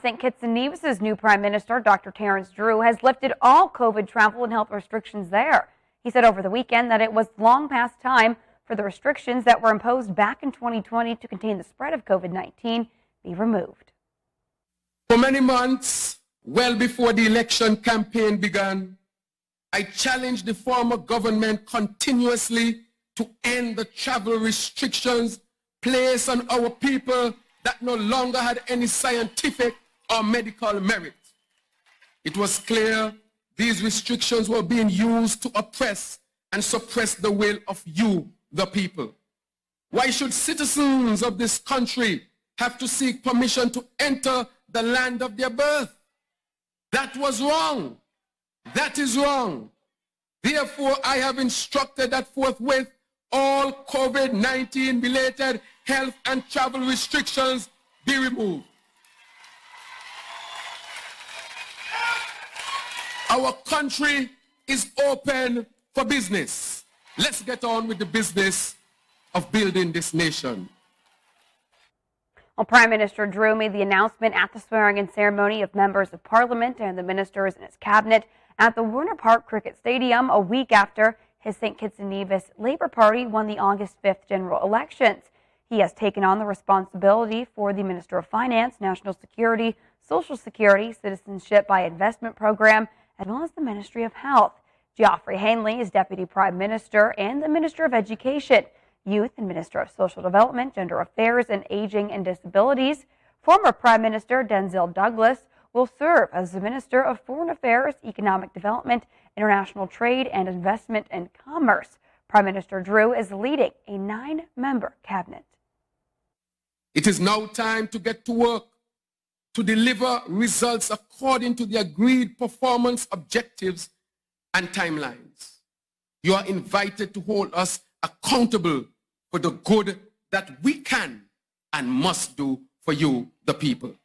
St. Kitts and Nevis' new Prime Minister, Dr. Terrance Drew, has lifted all COVID travel and health restrictions there. He said over the weekend that it was long past time for the restrictions that were imposed back in 2020 to contain the spread of COVID 19 be removed. For many months, well before the election campaign began, I challenged the former government continuously to end the travel restrictions placed on our people that no longer had any scientific or medical merit. It was clear these restrictions were being used to oppress and suppress the will of you, the people. Why should citizens of this country have to seek permission to enter the land of their birth? That was wrong. That is wrong. Therefore, I have instructed that forthwith all COVID-19 related health and travel restrictions be removed. Our country is open for business. Let's get on with the business of building this nation. Well, Prime Minister Drew made the announcement at the swearing-in ceremony of members of Parliament and the ministers in his cabinet at the Warner Park Cricket Stadium a week after his St. Kitts and Nevis Labour Party won the August 5th general elections. He has taken on the responsibility for the Minister of Finance, National Security, Social Security, Citizenship by Investment Program, as well as the Ministry of Health. Geoffrey Hanley is Deputy Prime Minister and the Minister of Education, Youth and Minister of Social Development, Gender Affairs, and Aging and Disabilities. Former Prime Minister Denzil Douglas will serve as the Minister of Foreign Affairs, Economic Development, International Trade and Investment and Commerce. Prime Minister Drew is leading a nine member cabinet. It is now time to get to work to deliver results according to the agreed performance objectives and timelines. You are invited to hold us accountable for the good that we can and must do for you, the people.